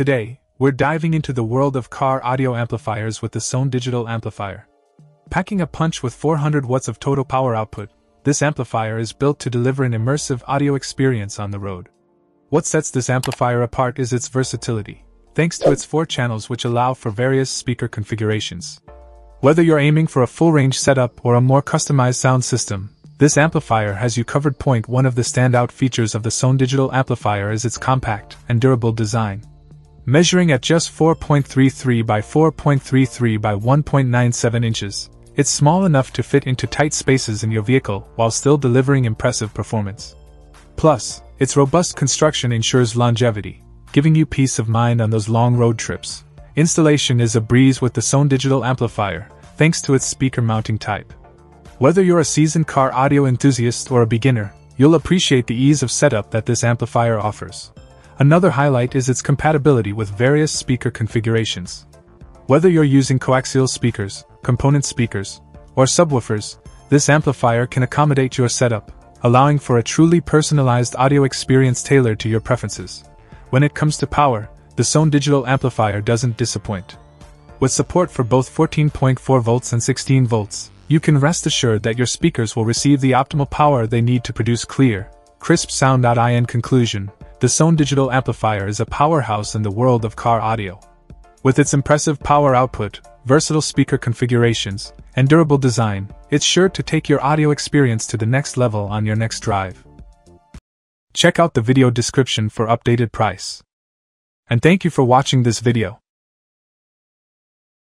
Today, we're diving into the world of car audio amplifiers with the SounDigital Amplifier. Packing a punch with 400 watts of total power output, this amplifier is built to deliver an immersive audio experience on the road. What sets this amplifier apart is its versatility, thanks to its four channels which allow for various speaker configurations. Whether you're aiming for a full range setup or a more customized sound system, this amplifier has you covered. Point one of the standout features of the SounDigital Amplifier is its compact and durable design. Measuring at just 4.33 by 4.33 by 1.97 inches, it's small enough to fit into tight spaces in your vehicle while still delivering impressive performance. Plus, its robust construction ensures longevity, giving you peace of mind on those long road trips. Installation is a breeze with the SounDigital Amplifier, thanks to its speaker mounting type. Whether you're a seasoned car audio enthusiast or a beginner, you'll appreciate the ease of setup that this amplifier offers. Another highlight is its compatibility with various speaker configurations. Whether you're using coaxial speakers, component speakers, or subwoofers, this amplifier can accommodate your setup, allowing for a truly personalized audio experience tailored to your preferences. When it comes to power, the SounDigital Amplifier doesn't disappoint. With support for both 14.4 volts and 16 volts, you can rest assured that your speakers will receive the optimal power they need to produce clear, crisp sound. In conclusion, the SounDigital Amplifier is a powerhouse in the world of car audio. With its impressive power output, versatile speaker configurations, and durable design, it's sure to take your audio experience to the next level on your next drive. Check out the video description for updated price. And thank you for watching this video.